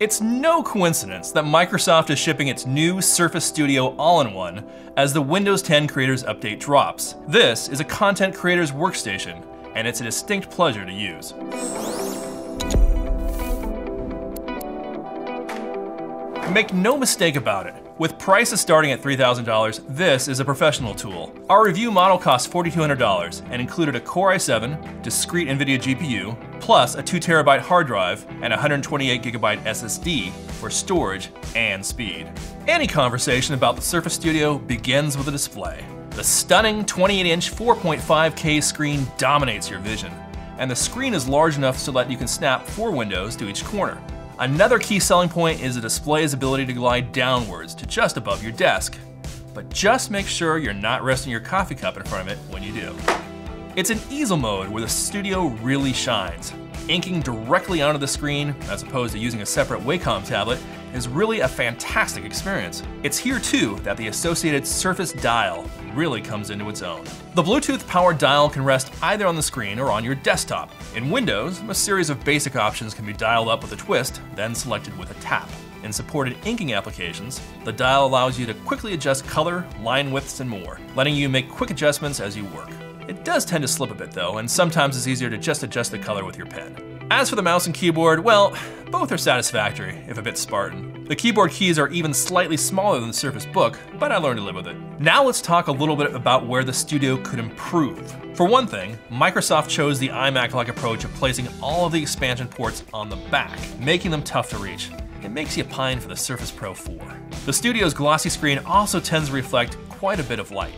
It's no coincidence that Microsoft is shipping its new Surface Studio All-in-One as the Windows 10 Creators Update drops. This is a content creator's workstation, and it's a distinct pleasure to use. Make no mistake about it, with prices starting at $3,000, this is a professional tool. Our review model cost $4,200 and included a Core i7, discrete NVIDIA GPU, plus a 2TB hard drive and 128GB SSD for storage and speed. Any conversation about the Surface Studio begins with a display. The stunning 28-inch 4.5K screen dominates your vision, and the screen is large enough so that you can snap four windows to each corner. Another key selling point is the display's ability to glide downwards to just above your desk. But just make sure you're not resting your coffee cup in front of it when you do. It's an easel mode where the studio really shines. Inking directly onto the screen, as opposed to using a separate Wacom tablet, is really a fantastic experience. It's here too that the associated Surface Dial really comes into its own. The Bluetooth-powered dial can rest either on the screen or on your desktop. In Windows, a series of basic options can be dialed up with a twist, then selected with a tap. In supported inking applications, the dial allows you to quickly adjust color, line widths, and more, letting you make quick adjustments as you work. Does tend to slip a bit though, and sometimes it's easier to just adjust the color with your pen. As for the mouse and keyboard, well, both are satisfactory, if a bit Spartan. The keyboard keys are even slightly smaller than the Surface Book, but I learned to live with it. Now let's talk a little bit about where the Studio could improve. For one thing, Microsoft chose the iMac-like approach of placing all of the expansion ports on the back, making them tough to reach. It makes you pine for the Surface Pro 4. The Studio's glossy screen also tends to reflect quite a bit of light.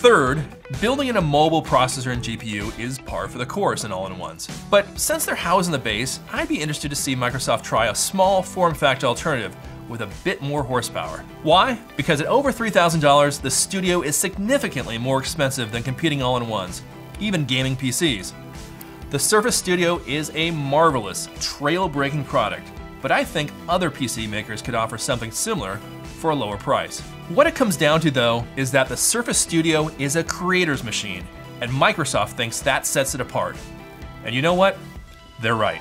Third, building in a mobile processor and GPU is par for the course in all-in-ones. But since they're housed in the base, I'd be interested to see Microsoft try a small form factor alternative with a bit more horsepower. Why? Because at over $3,000, the Studio is significantly more expensive than competing all-in-ones, even gaming PCs. The Surface Studio is a marvelous, trail-breaking product, but I think other PC makers could offer something similar for a lower price. What it comes down to though is that the Surface Studio is a creator's machine, and Microsoft thinks that sets it apart. And you know what? They're right.